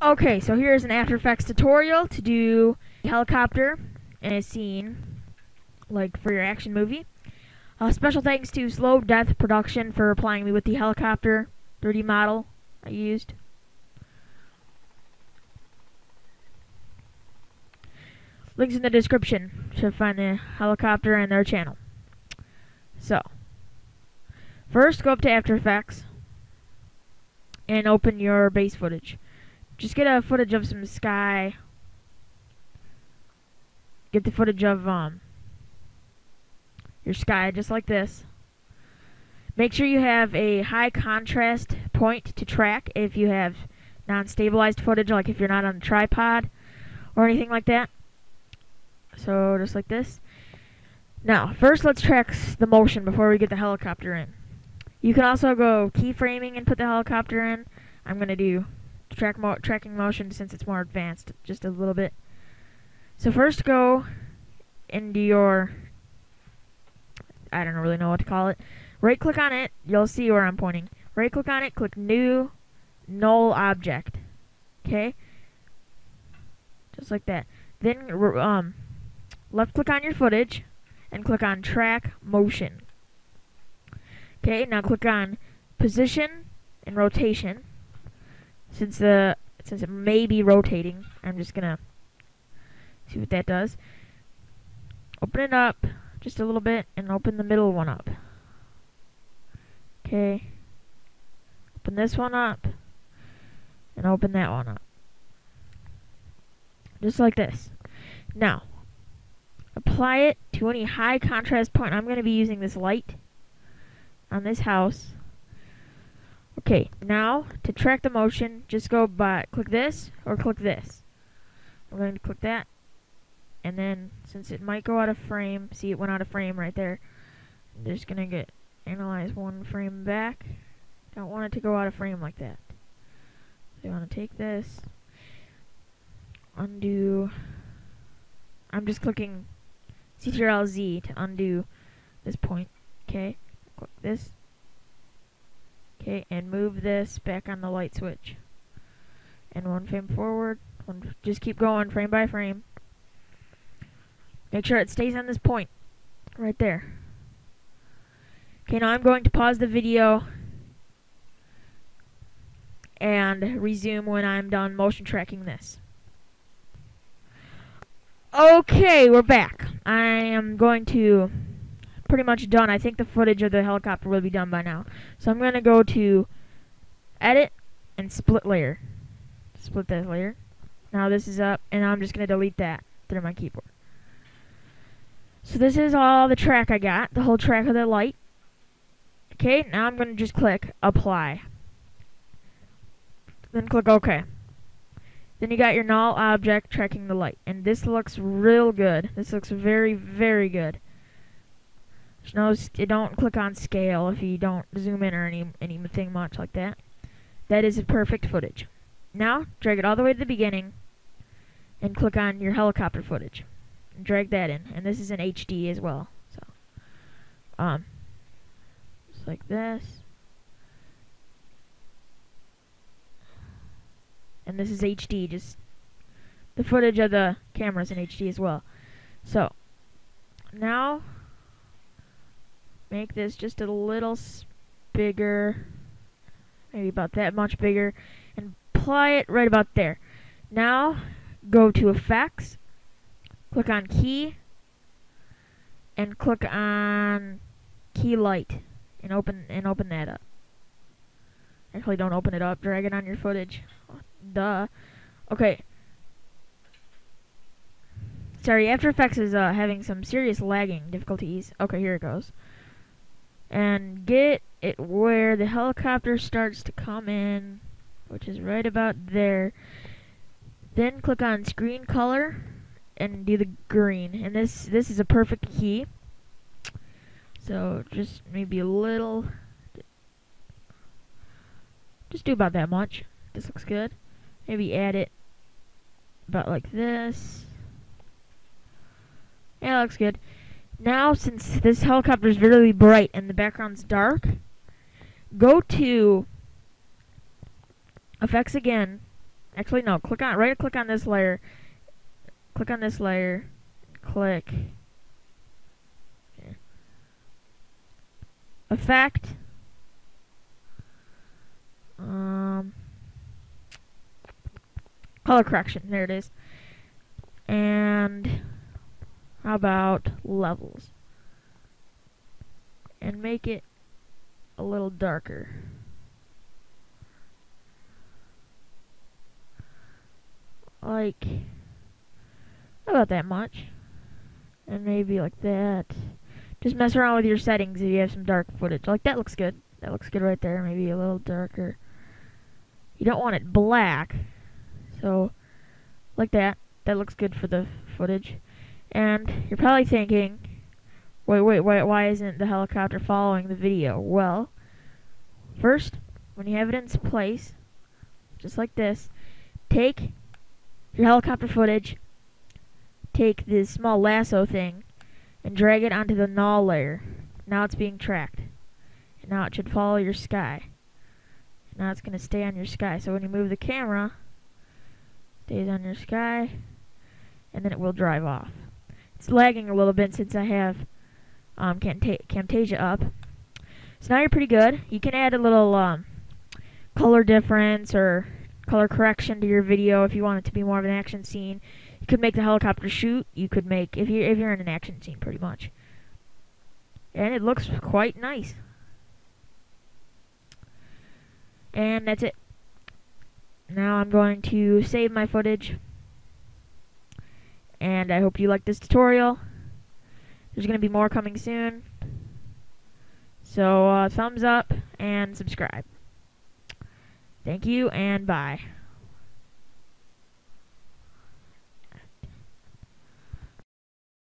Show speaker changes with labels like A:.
A: Okay, so here's an After Effects tutorial to do a helicopter in a scene, like for your action movie. Uh, special thanks to Slow Death Production for applying me with the helicopter 3D model I used. Links in the description to find the helicopter and their channel. So, first go up to After Effects and open your base footage. Just get a footage of some sky. Get the footage of um your sky just like this. Make sure you have a high contrast point to track if you have non-stabilized footage, like if you're not on a tripod or anything like that. So just like this. Now, first let's track the motion before we get the helicopter in. You can also go keyframing and put the helicopter in. I'm going to do track mo tracking motion since it's more advanced just a little bit. So first go into your, I don't really know what to call it. Right click on it, you'll see where I'm pointing. Right click on it, click new null object. Okay? Just like that. Then um, left click on your footage and click on track motion. Okay, now click on position and rotation since the since it may be rotating, I'm just gonna see what that does. Open it up just a little bit and open the middle one up. Okay. Open this one up and open that one up. Just like this. Now, apply it to any high contrast point. I'm going to be using this light on this house Okay, now to track the motion, just go by click this or click this. I'm going to click that. And then since it might go out of frame, see it went out of frame right there. I'm just going to get analyze one frame back. Don't want it to go out of frame like that. So you want to take this, undo. I'm just clicking Ctrl Z to undo this point. Okay, click this, Okay, and move this back on the light switch. And one frame forward. One, just keep going frame by frame. Make sure it stays on this point. Right there. Okay, now I'm going to pause the video and resume when I'm done motion tracking this. Okay, we're back. I am going to pretty much done. I think the footage of the helicopter will be done by now. So I'm going to go to Edit and Split Layer. Split that layer. Now this is up, and I'm just going to delete that through my keyboard. So this is all the track I got, the whole track of the light. Okay, now I'm going to just click Apply. Then click OK. Then you got your null object tracking the light. And this looks real good. This looks very, very good. No, don't click on scale if you don't zoom in or any anything much like that. That is perfect footage. Now, drag it all the way to the beginning and click on your helicopter footage. Drag that in. And this is in HD as well. So, um, just like this. And this is HD, just the footage of the cameras in HD as well. So, now make this just a little bigger, maybe about that much bigger, and apply it right about there. Now, go to Effects, click on Key, and click on Keylight, and open and open that up. Actually, don't open it up. Drag it on your footage. Duh. Okay. Sorry, After Effects is uh, having some serious lagging difficulties. Okay, here it goes and get it where the helicopter starts to come in, which is right about there. Then click on screen color and do the green. And this this is a perfect key. So just maybe a little just do about that much. This looks good. Maybe add it about like this. Yeah, looks good. Now, since this helicopter is really bright and the background's dark, go to Effects again Actually, no. Click on right click on this layer. Click on this layer. Click. Effect. Um, color correction. There it is. And how about levels? And make it a little darker. Like, about that much. And maybe like that. Just mess around with your settings if you have some dark footage. Like, that looks good. That looks good right there. Maybe a little darker. You don't want it black. So, like that. That looks good for the footage. And you're probably thinking, wait, wait, wait, why isn't the helicopter following the video? Well, first, when you have it in place, just like this, take your helicopter footage, take this small lasso thing, and drag it onto the null layer. Now it's being tracked. And now it should follow your sky. Now it's going to stay on your sky. So when you move the camera, it stays on your sky, and then it will drive off. It's lagging a little bit since I have um, Camtasia up. So now you're pretty good. You can add a little um, color difference or color correction to your video if you want it to be more of an action scene. You could make the helicopter shoot. You could make if you if you're in an action scene, pretty much. And it looks quite nice. And that's it. Now I'm going to save my footage. And I hope you like this tutorial. There's going to be more coming soon. So uh, thumbs up and subscribe. Thank you and bye.